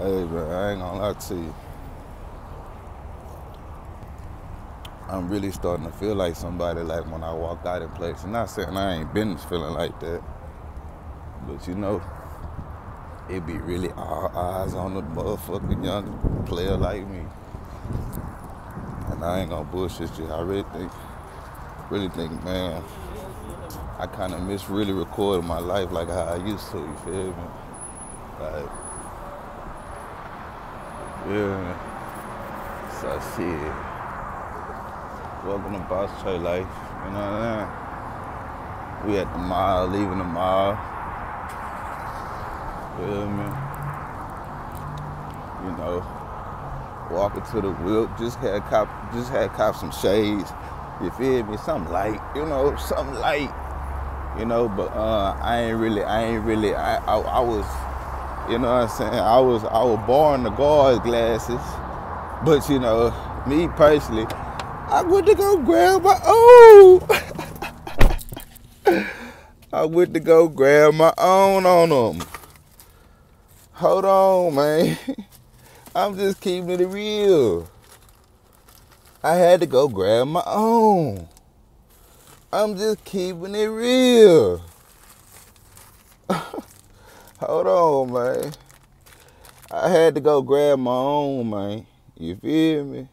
Hey, bro, I ain't gonna lie to you. I'm really starting to feel like somebody like when I walk out in place. And I'm not saying I ain't been feeling like that. But you know, it be really all eyes on the motherfucking young player like me. And I ain't gonna bullshit you. I really think, really think, man, I kind of miss really recording my life like how I used to. You feel me? Like, yeah. So shit. Welcome to Boss Tray Life. You know what I'm saying? We at the mall, leaving the mall. Feel me? You know, walking to the whip. Just had cop, just had cop some shades. You feel me? Something light. You know, something light. You know, but uh, I ain't really, I ain't really, I, I, I was, you know what I'm saying? I was, I was born the guard glasses, but you know, me personally, I went to go grab my own. I went to go grab my own on them. Hold on, man. I'm just keeping it real. I had to go grab my own. I'm just keeping it real. Hold on, man. I had to go grab my own, man. You feel me?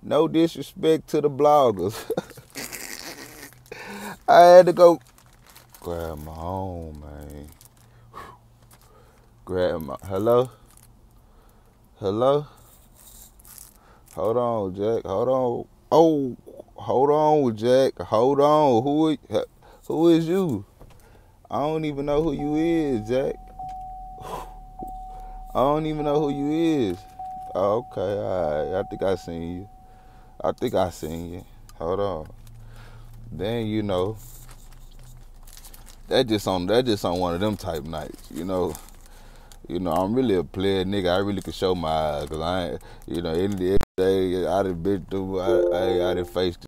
No disrespect to the bloggers. I had to go grab my own, man. Grab my hello? Hello? Hold on, Jack. Hold on. Oh, hold on, Jack. Hold on. Who who is you? I don't even know who you is, Jack. I don't even know who you is. Oh, okay, all right. I think I seen you. I think I seen you. Hold on. Then you know that just on that just on one of them type nights, you know. You know, I'm really a player nigga. I really can show my eyes, cause I ain't, you know, any day I done been through, I, I, I done faced